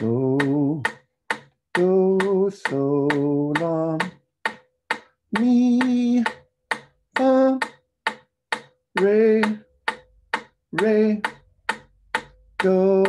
do, do, so long, mi, fa, re, re, do,